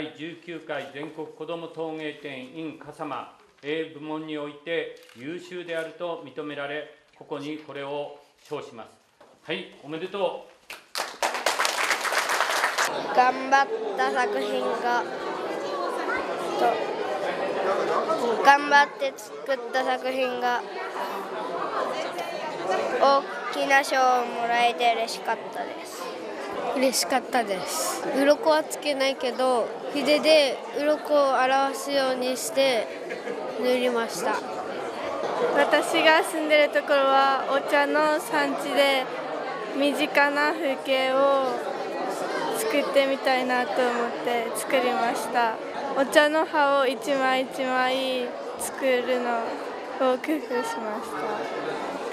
第19回全国子ども陶芸展 in 笠間 A 部門において優秀であると認められ、ここにこれを称します。はい、おめでとう。頑張った作品がと頑張って作った作品が大きな賞をもらえて嬉しかったです嬉しかったです。鱗はつけないけど筆で鱗を表すようにして塗りました。私が住んでるところはお茶の産地で身近な風景を作ってみたいなと思って作りました。お茶の葉を一枚一枚作るのを工夫しました。